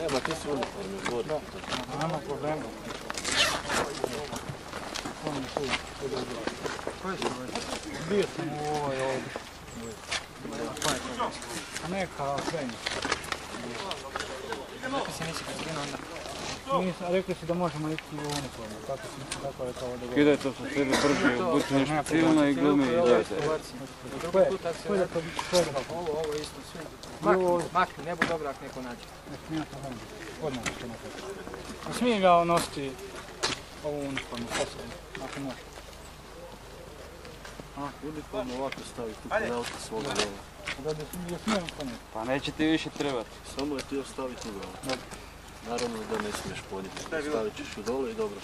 Nema, ti si uniformi, gori. Nema problema. On je tu, tu sam u ovoj ovdje. To? Neka. Kako nisi onda? Nisam, rekli su da možemo ići u uniformu, tako, sam, tako je kao dogovor. Kidaj to sa sebe brže, buti nešto civilno i glumi i dajte. Ko je? Ko je da to da to? Ovo, ovo isto sve. Makni, makni, ne bu dobro ako neko nađe. Ne smijem sam vam, odmah što napraviti. Ne smijem ga nositi ovu uniformu, posebno, ako može. A, uniformu ovako stavi tu auta svoga dela. Pa neće ti više trebati. Samo je ti ostaviti u dole. Naravno da ne smiješ podnijeti. Stavit ćeš u dole i dobro.